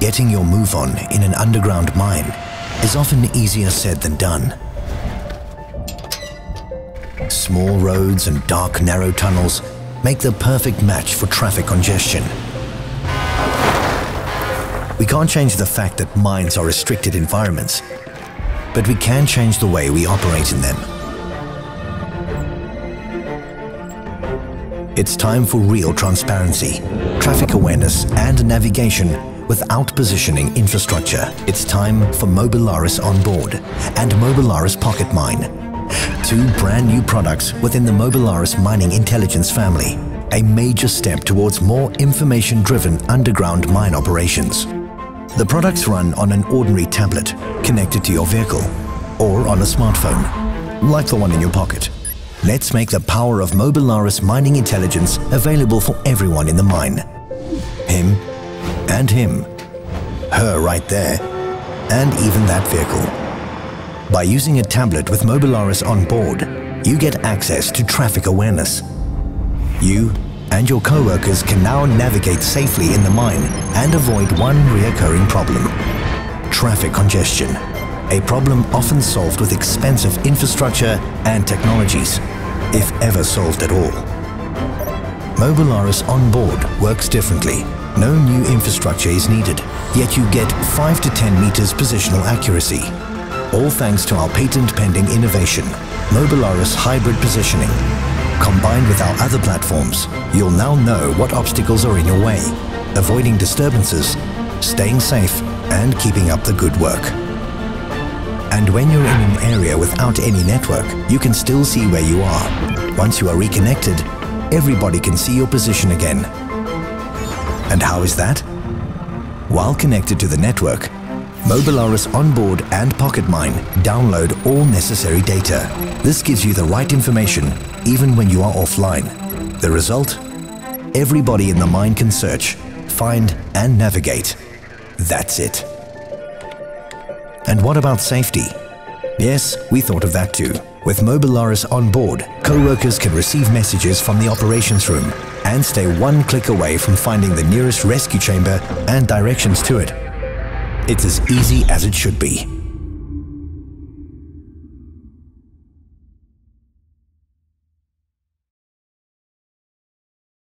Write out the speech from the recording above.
Getting your move on in an underground mine is often easier said than done. Small roads and dark, narrow tunnels make the perfect match for traffic congestion. We can't change the fact that mines are restricted environments, but we can change the way we operate in them. It's time for real transparency, traffic awareness and navigation without positioning infrastructure. It's time for Mobilaris Onboard and Mobilaris Pocket Mine. Two brand new products within the Mobilaris Mining Intelligence family. A major step towards more information-driven underground mine operations. The products run on an ordinary tablet connected to your vehicle or on a smartphone, like the one in your pocket. Let's make the power of Mobilaris Mining Intelligence available for everyone in the mine. Him and him, her right there, and even that vehicle. By using a tablet with Mobilaris Onboard, you get access to traffic awareness. You and your co-workers can now navigate safely in the mine and avoid one reoccurring problem. Traffic congestion. A problem often solved with expensive infrastructure and technologies, if ever solved at all. Mobilaris Onboard works differently. No new infrastructure is needed, yet you get 5 to 10 meters positional accuracy. All thanks to our patent-pending innovation, Mobilaris Hybrid Positioning, Combined with our other platforms, you'll now know what obstacles are in your way, avoiding disturbances, staying safe and keeping up the good work. And when you're in an area without any network, you can still see where you are. Once you are reconnected, everybody can see your position again. And how is that? While connected to the network, Mobilaris Onboard and PocketMine download all necessary data. This gives you the right information even when you are offline. The result? Everybody in the mine can search, find and navigate. That's it. And what about safety? Yes, we thought of that too. With Mobilaris Onboard, co-workers can receive messages from the operations room and stay one click away from finding the nearest rescue chamber and directions to it. It's as easy as it should be.